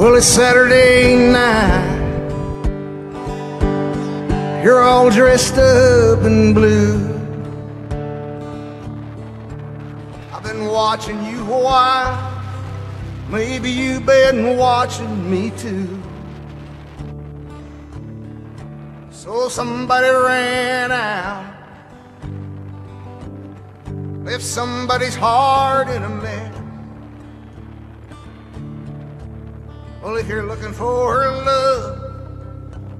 Well, it's Saturday night. You're all dressed up in blue. I've been watching you a while. Maybe you've been watching me too. So somebody ran out. Left somebody's heart in a mess. Well, if you're looking for her love,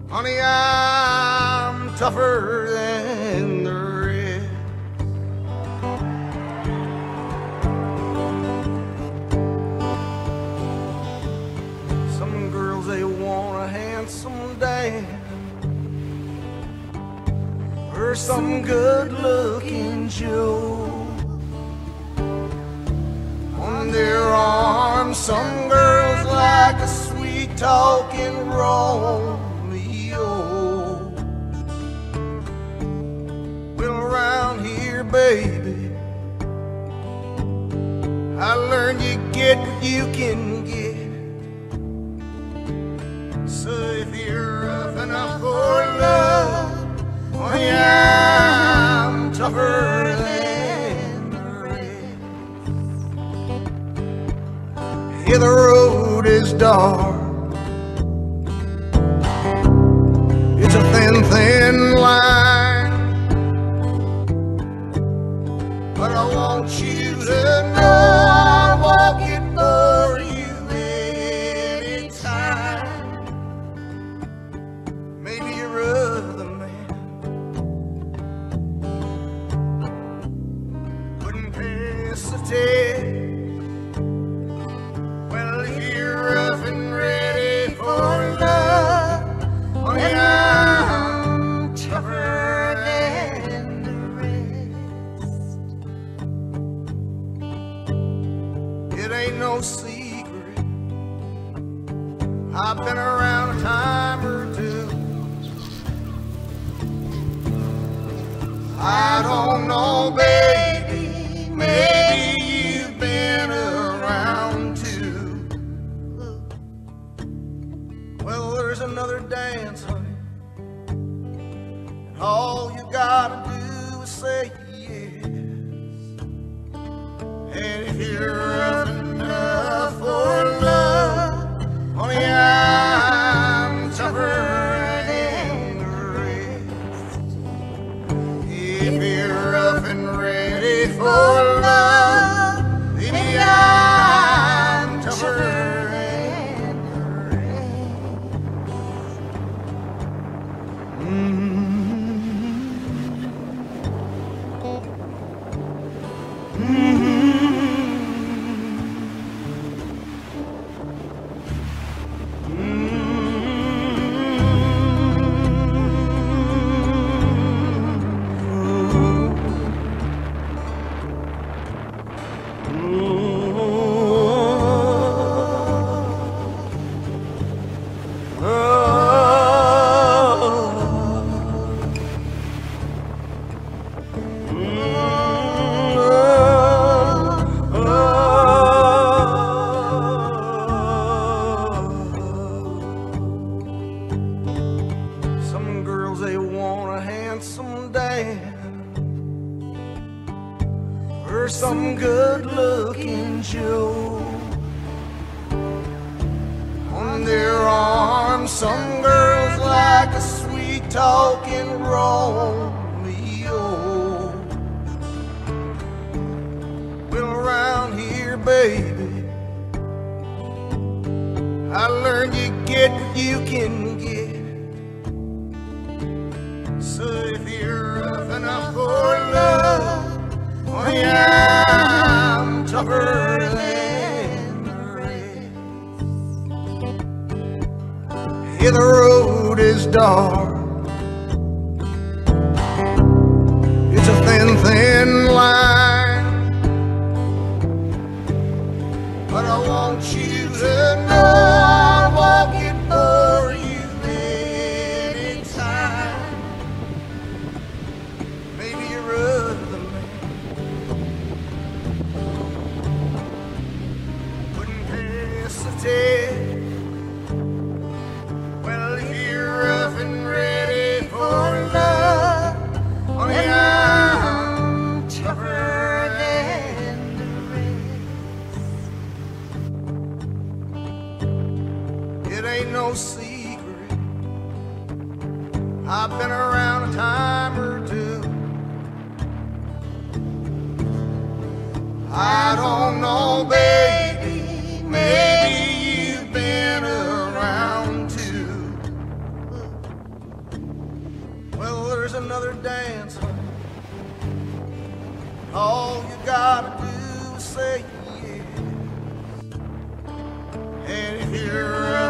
honey, I'm tougher than the rest. Some girls, they want a handsome Dan or some good looking Joe. On their arms, some girls like a talking Romeo. Oh. Well, around here, baby, I learned you get what you can get. So if you're rough enough for love, Oh, yeah, I'm tougher than the rest. Yeah, the road is dark. Thin, line. But I want you to know ain't no secret. I've been around a time or two. I don't know, baby. Maybe you've been around too. Well, there's another dance, honey. And all you gotta do is say yes. And if you're Some girls they want a handsome Dan or some good looking Joe. On their arms, some girls like a sweet talking Romeo. Well, around here, baby, I learned you get what you can get. So if you're rough enough for yeah, I'm tougher than the rest. Yeah, the road is dark. It's a thin, thin line. But I want you to here's another dance. All you gotta do is say yes. And here I